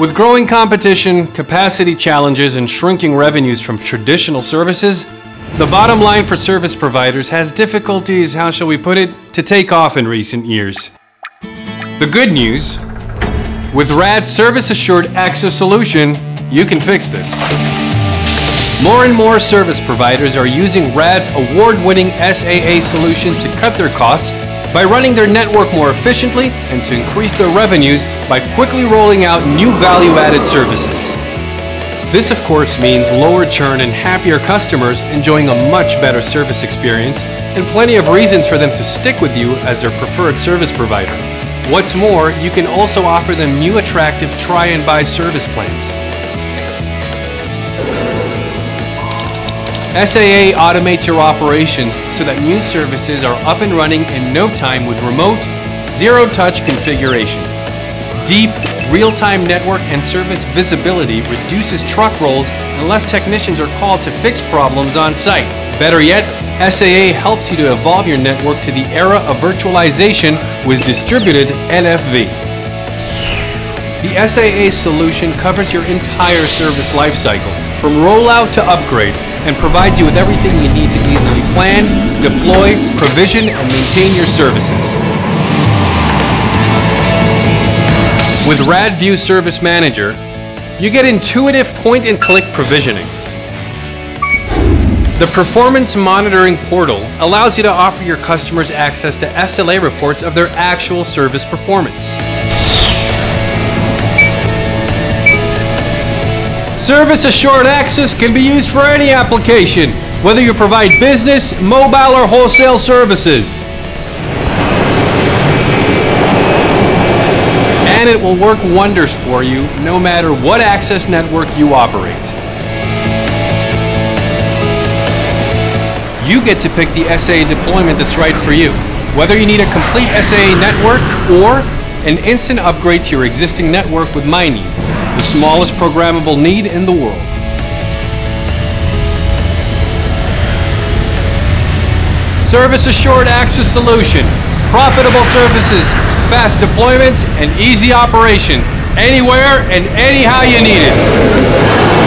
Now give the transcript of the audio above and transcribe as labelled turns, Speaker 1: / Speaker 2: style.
Speaker 1: With growing competition, capacity challenges, and shrinking revenues from traditional services, the bottom line for service providers has difficulties, how shall we put it, to take off in recent years. The good news with RAD's Service Assured Access solution, you can fix this. More and more service providers are using RAD's award winning SAA solution to cut their costs by running their network more efficiently and to increase their revenues by quickly rolling out new value added services. This, of course, means lower churn and happier customers enjoying a much better service experience and plenty of reasons for them to stick with you as their preferred service provider. What's more, you can also offer them new attractive try and buy service plans. SAA automates your operations so that new services are up and running in no time with remote, zero-touch configuration. Deep, real-time network and service visibility reduces truck rolls unless technicians are called to fix problems on site. Better yet, SAA helps you to evolve your network to the era of virtualization with distributed NFV. The SAA solution covers your entire service lifecycle, from rollout to upgrade, and provides you with everything you need to easily plan, deploy, provision, and maintain your services. With RADview Service Manager, you get intuitive point-and-click provisioning. The Performance Monitoring Portal allows you to offer your customers access to SLA reports of their actual service performance. Service Assured Access can be used for any application, whether you provide business, mobile, or wholesale services. And it will work wonders for you no matter what access network you operate. You get to pick the SAA deployment that's right for you, whether you need a complete SAA network or an instant upgrade to your existing network with the smallest programmable NID in the world. Service Assured Access Solution. Profitable services, fast deployments, and easy operation. Anywhere and anyhow you need it.